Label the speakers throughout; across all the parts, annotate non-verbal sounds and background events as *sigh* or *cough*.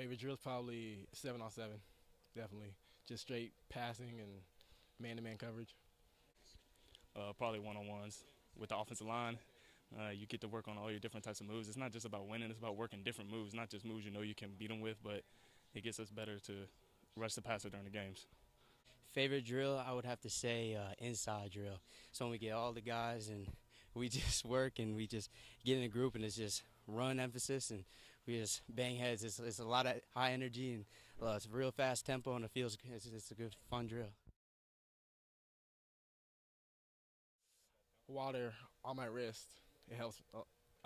Speaker 1: Favorite drill is probably seven on seven, definitely. Just straight passing and man-to-man coverage.
Speaker 2: Uh, probably one-on-ones with the offensive line. Uh, you get to work on all your different types of moves. It's not just about winning; it's about working different moves, not just moves you know you can beat them with, but it gets us better to rush the passer during the games.
Speaker 3: Favorite drill, I would have to say uh, inside drill. So when we get all the guys and we *laughs* just work and we just get in a group and it's just run emphasis and we just bang heads. It's, it's a lot of high energy and uh, it's a real fast tempo and it feels it's, it's a good fun drill.
Speaker 1: Water on my wrist, it helps a,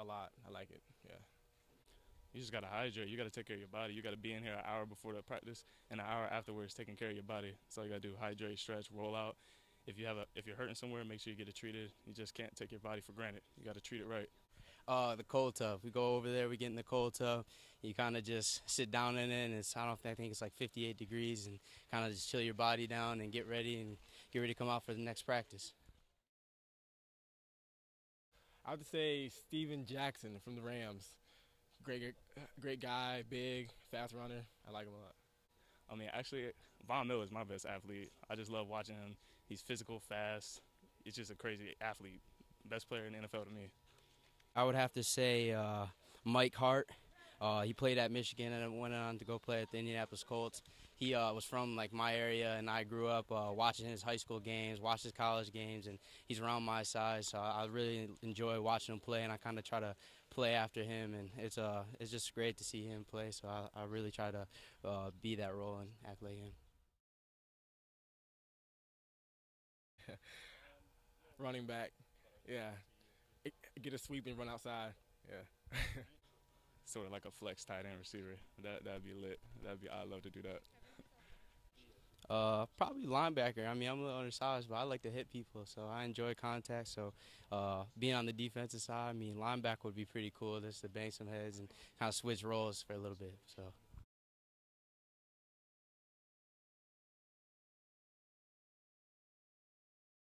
Speaker 1: a lot. I like it. Yeah.
Speaker 2: You just gotta hydrate. You gotta take care of your body. You gotta be in here an hour before the practice and an hour afterwards, taking care of your body. So you gotta do: hydrate, stretch, roll out. If you have a, if you're hurting somewhere, make sure you get it treated. You just can't take your body for granted. You gotta treat it right.
Speaker 3: Uh, the cold tub. We go over there. We get in the cold tub. You kind of just sit down in it, and it's I don't know, I think it's like 58 degrees, and kind of just chill your body down and get ready and get ready to come out for the next practice.
Speaker 1: I would say Steven Jackson from the Rams. Great, great guy, big, fast runner. I like him a lot.
Speaker 2: I mean, actually, Von Miller is my best athlete. I just love watching him. He's physical, fast. He's just a crazy athlete. Best player in the NFL to me.
Speaker 3: I would have to say uh, Mike Hart. Uh, he played at Michigan and went on to go play at the Indianapolis Colts. He uh, was from like my area, and I grew up uh, watching his high school games, watched his college games, and he's around my size. So I really enjoy watching him play, and I kind of try to play after him, and it's uh it's just great to see him play. So I, I really try to uh, be that role and act like him. *laughs*
Speaker 1: Running back, yeah, get a sweep and run outside, yeah. *laughs*
Speaker 2: sort of like a flex tight end receiver. That that'd be lit. That'd be I'd love to do that. *laughs*
Speaker 3: Uh, probably linebacker. I mean, I'm a little undersized, but I like to hit people, so I enjoy contact. So, uh, being on the defensive side, I mean, linebacker would be pretty cool, just to bang some heads and kind of switch roles for a little bit. So.